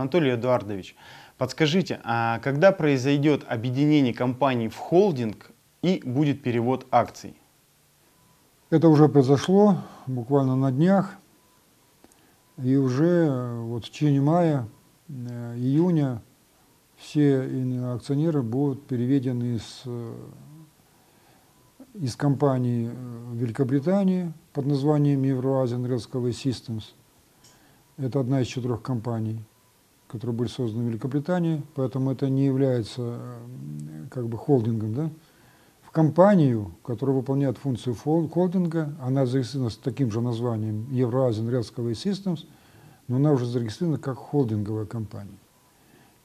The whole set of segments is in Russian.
Анатолий Эдуардович, подскажите, а когда произойдет объединение компаний в холдинг и будет перевод акций? Это уже произошло буквально на днях. И уже э, вот в течение мая, э, июня все акционеры будут переведены из, э, из компании Великобритании под названием Euroasian Railway Systems. Это одна из четырех компаний, которые были созданы в Великобритании, поэтому это не является как бы холдингом, да? в компанию, которая выполняет функцию холдинга, она зарегистрирована с таким же названием Euroasian Railway Systems, но она уже зарегистрирована как холдинговая компания.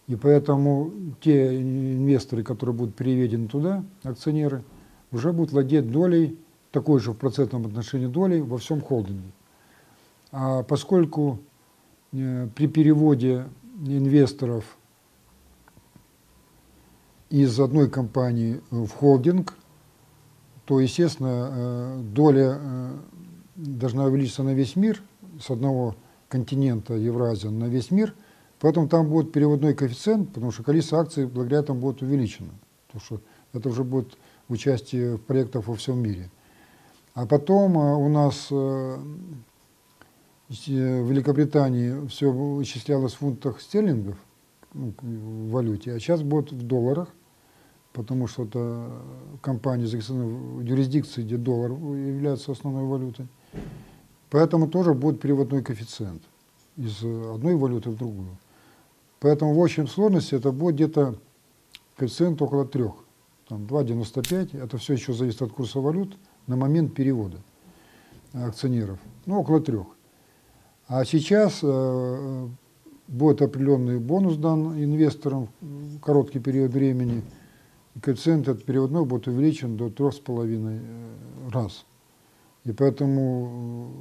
И поэтому те инвесторы, которые будут переведены туда, акционеры, уже будут владеть долей, такой же в процентном отношении долей во всем холдинге. А поскольку э, при переводе инвесторов из одной компании в холдинг, то, естественно, э, доля э, должна увеличиться на весь мир с одного континента Евразия на весь мир, поэтому там будет переводной коэффициент, потому что количество акций благодаря этому будет увеличено, потому что это уже будет участие в проектах во всем мире. А потом э, у нас в Великобритании все вычислялось в фунтах стерлингов, ну, в валюте, а сейчас будет в долларах, потому что это компания зарегистрирована в юрисдикции, где доллар является основной валютой. Поэтому тоже будет переводной коэффициент из одной валюты в другую. Поэтому в общем сложности это будет где-то коэффициент около трех, там 2,95, это все еще зависит от курса валют на момент перевода акционеров, ну около трех. А сейчас э, будет определенный бонус дан инвесторам в короткий период времени, коэффициент этот переводной будет увеличен до трех с половиной э, раз. И поэтому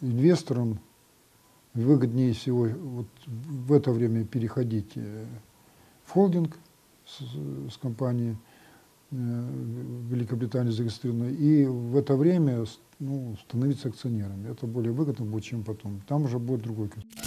э, инвесторам выгоднее всего вот в это время переходить в холдинг с, с компанией Великобритании зарегистрированной, и в это время ну, становиться акционерами. Это более выгодно будет, чем потом. Там уже будет другой капитал.